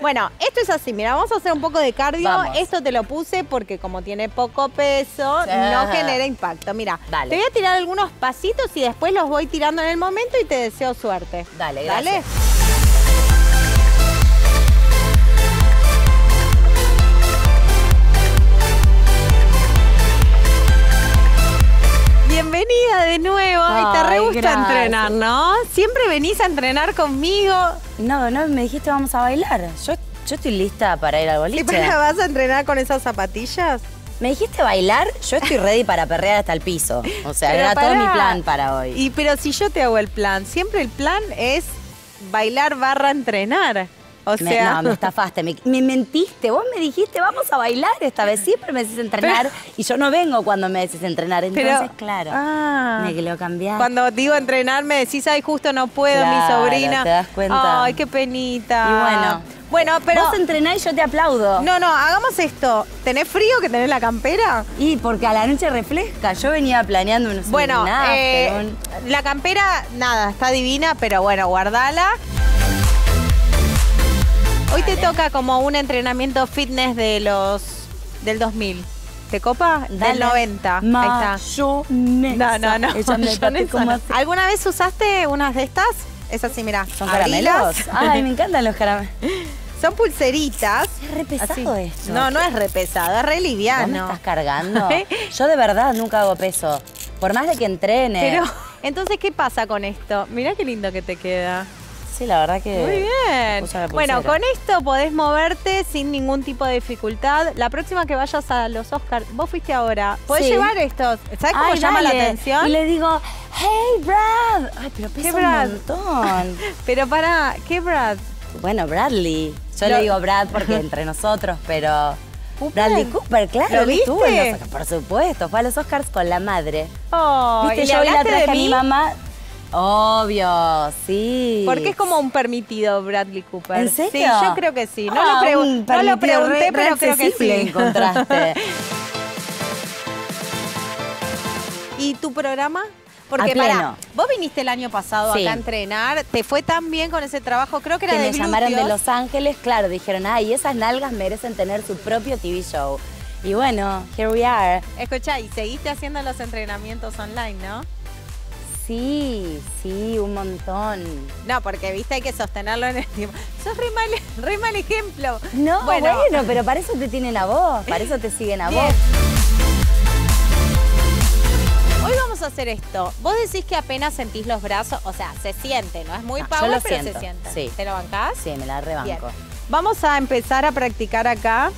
Bueno, esto es así, mira, vamos a hacer un poco de cardio. Vamos. Esto te lo puse porque como tiene poco peso, Sí. no genera impacto. Mira, Dale. te voy a tirar algunos pasitos y después los voy tirando en el momento y te deseo suerte. Dale, ¿Dale? Bienvenida de nuevo. Ay, te re Ay, gusta gracias. entrenar, ¿no? Siempre venís a entrenar conmigo. No, no, me dijiste vamos a bailar. Yo, yo estoy lista para ir al boliche. ¿Y pero vas a entrenar con esas zapatillas? Me dijiste bailar, yo estoy ready para perrear hasta el piso. O sea, Pero era todo mi plan para hoy. Y pero si yo te hago el plan, siempre el plan es bailar barra entrenar. O Me- sea, no, me estafaste, me, me mentiste. Vos me dijiste, vamos a bailar esta vez. Siempre me decís entrenar y yo no vengo cuando me decís entrenar. Entonces, Pero- claro, Ah. me que lo cambiaste. Cuando digo entrenar me decís, ay, justo no puedo, mi sobrina. ¿te das cuenta? Ay, qué penita. Y bueno. Bueno, pero. Vos entrenás y yo te aplaudo. No, no, hagamos esto. ¿Tenés frío que tenés la campera? Y porque a la noche refresca. Yo venía planeando unos Bueno, eh, la campera, nada, está divina, pero bueno, guardala. Hoy te toca como un entrenamiento fitness de los del 2000. ¿Te copa? Del Dale. 90. Ahí está. No, no, no. Mayonesa ¿Alguna vez usaste unas de estas? Es así, mira. ¿Son caramelos? Ay, me encantan los caramelos. Son pulseritas. Es re pesado Así. esto. No, no es re pesado, es re ¿Vos me liviano. estás cargando? Yo de verdad nunca hago peso. Por más de que entrene. Pero, entonces, ¿qué pasa con esto? Mirá qué lindo que te queda. Sí, la verdad que. Muy bien. Bueno, con esto podés moverte sin ningún tipo de dificultad. La próxima que vayas a los Oscars, vos fuiste ahora, podés Sí. llevar estos. ¿Sabes cómo Ay, llama dale. la atención? Y le digo, hey, Brad. Ay, pero pesa Brad? un montón. Pero para, ¿qué Brad? bueno, Bradley. Yo Lo- le digo Brad porque entre nosotros, pero. Cooper. Bradley Cooper, claro. ¿Lo él estuvo en viste? los Oscars, por supuesto. Fue a los Oscars con la madre. Oh, ¿Viste? ¿y le Yo la traje de a mi mamá. Obvio, sí. Porque es como un permitido Bradley Cooper. ¿En serio? Sí, yo creo que sí. No, Ah, lo, no lo pregunté, re- re pero creo que sí. encontraste. ¿Y tu programa? Porque A pleno. pará, vos viniste el año pasado Sí. acá a entrenar, te fue tan bien con ese trabajo, creo que era que de me llamaron de glúteos. Los Ángeles, claro, dijeron, ay, esas nalgas merecen tener su propio TV show. Y bueno, here we are. Escucha, y seguiste haciendo los entrenamientos online, ¿no? Sí, sí, un montón. No, porque viste, hay que sostenerlo en el tiempo. Sos re mal, re mal ejemplo. No, bueno, bueno, pero para eso te tienen a vos, para eso te siguen a Bien. vos. hoy vamos a hacer esto. Vos decís que apenas sentís los brazos, o sea, se siente, ¿no? Es muy No, yo power, lo pero siento, se siente. sí. ¿Te lo bancás? Sí, me la Bien. rebanco. Vamos a empezar a practicar acá.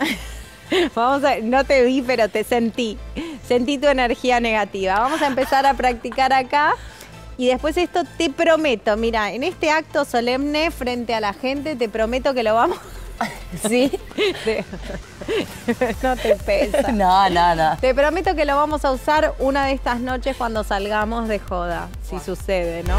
Vamos a, no te vi, pero te sentí. Sentí tu energía negativa. Vamos a empezar a practicar acá. Y después esto te prometo, mira, en este acto solemne frente a la gente, te prometo que lo vamos... ¿Sí? no te pesa. No, no, no. Te prometo que lo vamos a usar una de estas noches cuando salgamos de joda, si sucede, ¿no?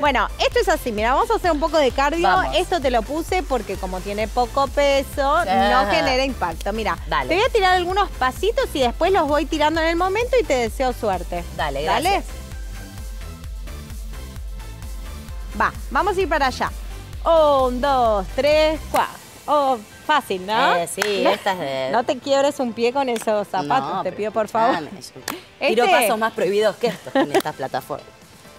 Bueno, esto es así, mira, vamos a hacer un poco de cardio. Vamos. Esto te lo puse porque como tiene poco peso, Sí. no genera impacto. Mira, Dale. te voy a tirar algunos pasitos y después los voy tirando en el momento y te deseo suerte. Dale, ¿Dale? gracias. Va, vamos a ir para allá. Un, dos, tres, cuatro. Oh, fácil, ¿no? Eh, sí, esta es de- No te quiebres un pie con esos zapatos, No, te pido por favor. yo Tiro Este- pasos más prohibidos que estos en estas plataformas.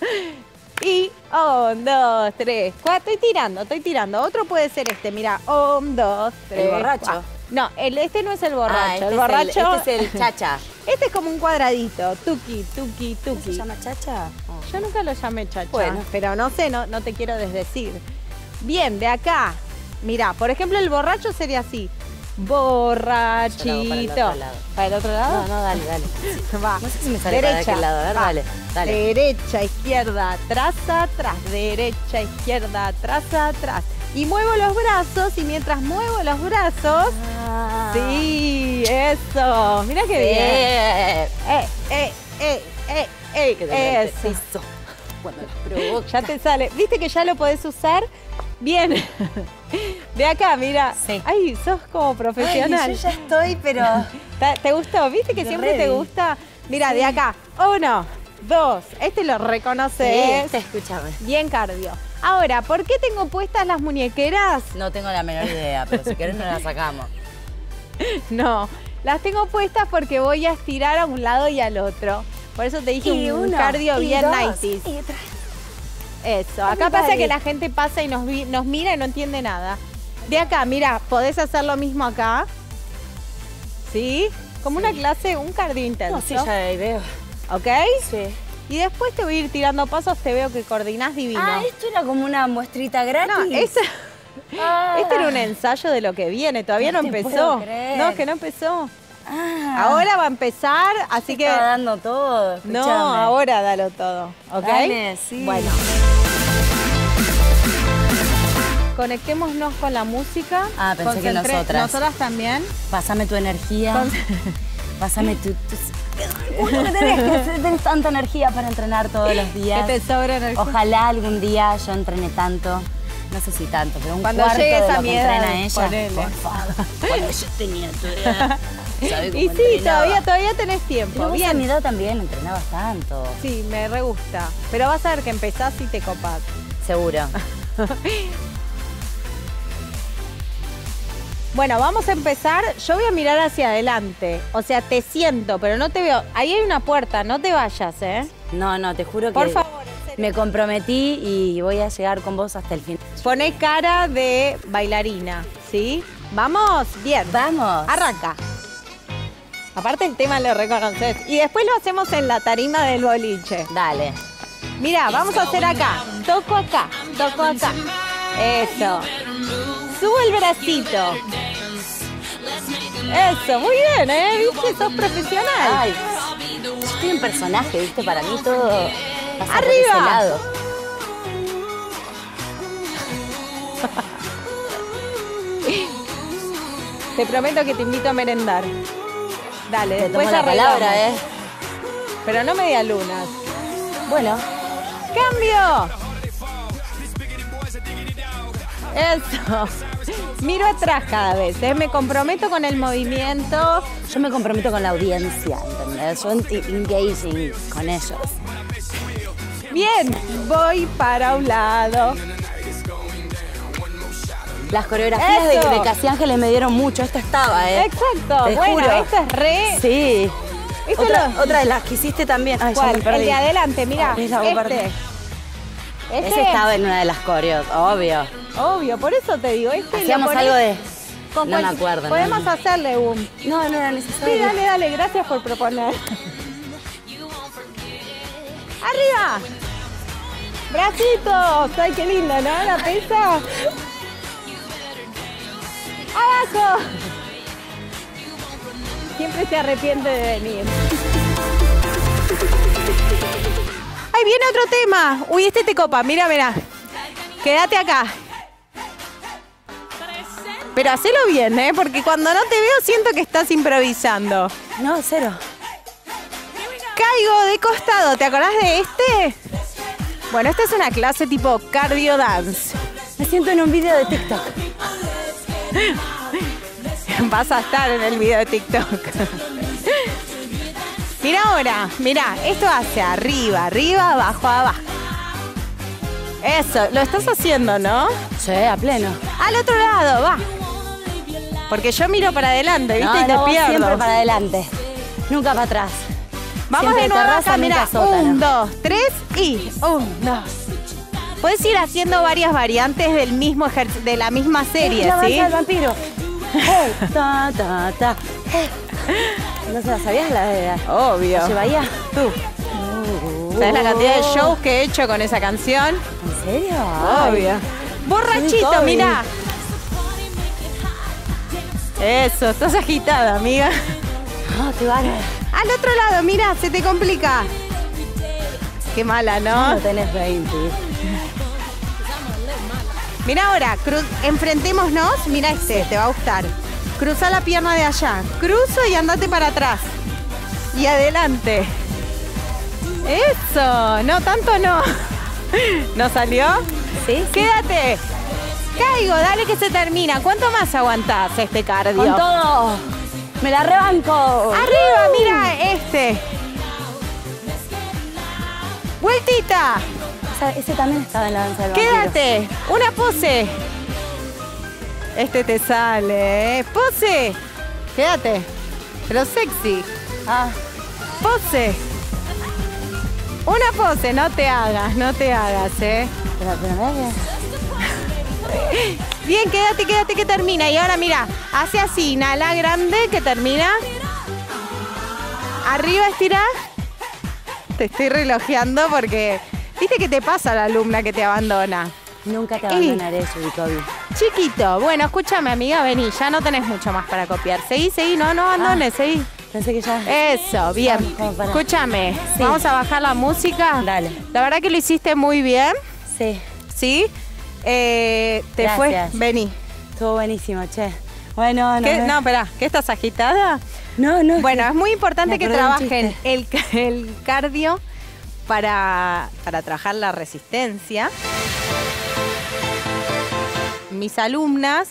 Y un, dos, tres, cuatro. Estoy tirando, estoy tirando. Otro puede ser este, mira. Un, dos, tres. borracho? cuatro. No, el, este no es el borracho. Ah, este el es borracho. este es el chacha. este es como un cuadradito. Tuki, tuki, ¿Cómo tuki. se llama chacha? Oh. Yo nunca lo llamé chacha. Bueno. Pero no sé, no, no te quiero desdecir. Bien, de acá. Mira, por ejemplo, el borracho sería así. Borrachito. Para el otro lado. ¿Para el otro lado? No, no, dale, dale. Va. No sé si me sale para aquel lado. A ver, dale, dale. Derecha, izquierda, atrás, atrás. Derecha, izquierda, atrás, atrás. Y muevo los brazos y mientras muevo los brazos... Ah. Sí, eso. Mira qué bien. Eh, eh, eh, eh, eh, Que dolor eso. hizo cuando las provoca. Ya te sale. ¿Viste que ya lo podés usar? Bien. De acá, mira. Sí. Ay, sos como profesional. Ay, yo ya estoy, pero... ¿Te, te gustó? ¿Viste que siempre te gusta? Mira, de acá. Uno, dos. Este lo reconoces. Sí, escúchame. Bien cardio. Ahora, ¿por qué tengo puestas las muñequeras? No tengo la menor idea, pero si querés nos las sacamos. No, las tengo puestas porque voy a estirar a un lado y al otro. Por eso te dije Y un uno, cardio y bien dos, 90s. y tres. Eso, acá pasa que la gente pasa y nos, vi- nos mira y no entiende nada. De acá, mira, podés hacer lo mismo acá. ¿Sí? Como una clase, un cardio intenso. No, sí, ya ahí veo. ¿Ok? Sí. Y después te voy a ir tirando pasos, te veo que coordinás divino. Ah, esto era como una muestrita gratis. no, ese, Ah. este era un ensayo de lo que viene, todavía no, empezó. No, que no empezó. Ah, Ahora va a empezar, así que... estaba dando todo. No, ahora dalo todo, ¿ok? Dale, sí. Bueno. Conectémonos con la música. Ah, pensé que nosotras. Nosotras también. Pásame tu energía. Con- Pásame tu. tu... ¿Cuánto que tenés que tenés tanta energía para entrenar todos los Que días? te sobra energía. Ojalá algún día yo entrene tanto. No sé si tanto, pero un Cuando cuarto de a lo mi que edad, entrena ella. ponele. Por favor. Cuando yo tenía tu edad. ¿sabe cómo Y sí, entrenaba? todavía, todavía tenés tiempo. Pero vos a mi Bien. edad también entrenabas tanto. Sí, me re gusta. Pero vas a ver que empezás y te copás. Seguro. Bueno, vamos a empezar. Yo voy a mirar hacia adelante. O sea, te siento, pero no te veo. Ahí hay una puerta, no te vayas, ¿eh? No, no, te juro que. Por favor, en serio. Me comprometí y voy a llegar con vos hasta el fin. Poné cara de bailarina, ¿sí? ¿Vamos? Bien. Vamos. Arranca. Aparte el tema lo reconoces. Y después lo hacemos en la tarima del boliche. Dale. Mira, vamos a hacer acá. Toco acá, toco acá. Eso. Subo el bracito. Eso, muy bien, ¿eh? ¿Viste? Sos profesional. Ay, yo estoy en personaje, ¿viste? Para mí todo pasa por Arriba. ese lado. Te prometo que te invito a merendar. Dale, Te después tomo la arreglamos. palabra, ¿eh? Pero no media lunas. Bueno, ¡Cambio! Eso. Miro atrás cada vez, ¿eh? me comprometo con el movimiento. yo me comprometo con la audiencia, ¿entendés? Yo en- engaging con ellos. Bien, voy para un lado. Las coreografías de, Eso. de Casi Ángeles me dieron mucho, esta estaba, ¿eh? Exacto. Te bueno, juro. esto es re. Sí. Otra, lo- otra de las que hiciste también. Ay, ¿Cuál? El de adelante, mira. Perder. Este. Este. Ese estaba en una de las coreos, obvio. Obvio, por eso te digo. Este Hacíamos algo de... no me cual- acuerdo. ¿no? Podemos hacerle un. No, no era Sí, necesario. dale, dale, gracias por proponer. ¡Arriba! ¡Bracitos! ¡Ay, qué lindo, ¿no? La pesa. ¡Abajo! Siempre se arrepiente de venir. ¡Ay, viene otro tema! Uy, este te copa, mira, mira. Quédate acá. Pero hacelo bien, ¿eh? Porque cuando no te veo siento que estás improvisando. No, cero. Caigo de costado, ¿te acordás de este? Bueno, esta es una clase tipo cardio dance. Me siento en un video de TikTok. Vas a estar en el video de TikTok. Mira ahora, mira, esto hacia arriba, arriba, abajo, abajo. Eso, lo estás haciendo, ¿no? Sí, a pleno. Al otro lado, va. Porque yo miro para adelante, ¿viste? No, y te no, pierdo. siempre para adelante. Nunca para atrás. Vamos Siempre de nuevo terraza, acá, sótano. Un, dos, tres y un, dos. Puedes ir haciendo varias variantes del mismo de la misma serie, la ¿sí? del vampiro. Hey, ta, ta, ta. Hey. ¿No se la sabías la de Obvio. Oye, Bahía? Tú. ¿Sabes la cantidad de shows que he hecho con esa canción? ¿En serio? Obvio. Borrachito, Kobe. Eso, estás agitada, amiga. No, bárbaro. Al otro lado, mira, se te complica. Qué mala, No ¿no? tenés 20. Mira ahora, cru- enfrentémonos. Mira este, te va a gustar. Cruza la pierna de allá. Cruzo y andate para atrás. Y adelante. Eso, no, tanto no. ¿No salió? Sí. Quédate. Caigo, dale que se termina. ¿Cuánto más aguantás este cardio? Con todo. Me la rebanco. Arriba, mira este. Vueltita. ese también estaba en la danza del vampiro. Quédate, una pose. Este te sale, ¿eh? Pose. Quédate, pero sexy. Ah, Pose. Una pose, no te hagas, no te hagas, ¿eh? pero, pero que- Bien, quédate, quédate que termina. Y ahora mira, hace así, inhala grande que termina. Arriba estira. Te estoy relojeando porque viste que te pasa la alumna que te abandona. Nunca te Y- abandonaré, Yurikobi. Chiquito, bueno, escúchame amiga, vení, ya no tenés mucho más para copiar. Seguí, seguí, no, no abandones, seguí. Pensé que ya... Eso, bien. Escúchame, Sí. vamos a bajar la música. Dale. La verdad que lo hiciste muy bien, Sí, ¿sí? Eh, te fue, vení. estuvo buenísimo, che. Bueno, no. ¿Qué? me- No, espera, ¿qué estás agitada? no, no. Bueno, es muy importante que trabajen el, ca- el cardio para, para trabajar la resistencia. Mis alumnas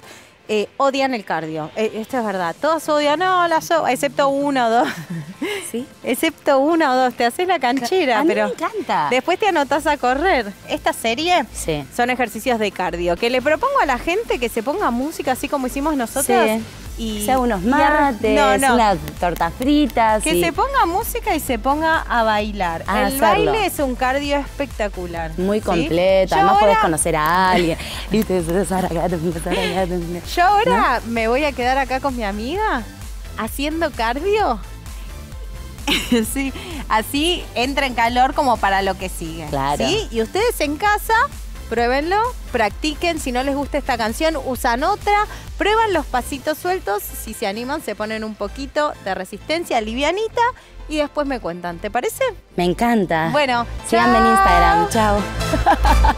eh, odian el cardio. Eh, esto es verdad. Todas odian, no, las excepto una o dos. Sí. excepto una o dos. Te haces la canchera, A mí pero me encanta. después te anotás a correr. Esta serie Sí. son ejercicios de cardio. Que le propongo a la gente que se ponga música así como hicimos nosotros. Sí. Y, sea unos mates, no, no. unas tortas fritas. Que y- se ponga música y se ponga a bailar. A el hacerlo. baile es un cardio espectacular. Muy ¿sí? completo, además ahora, podés conocer a alguien. Yo ahora me voy a quedar acá con mi amiga haciendo cardio. sí, así entra en calor como para lo que sigue. Claro. ¿sí? Y ustedes en casa, pruébenlo, practiquen. Si no les gusta esta canción, usan otra. Prueban los pasitos sueltos. Si se animan, se ponen un poquito de resistencia livianita y después me cuentan. ¿Te parece? Me encanta. Bueno, Síganme en. Instagram. Chao.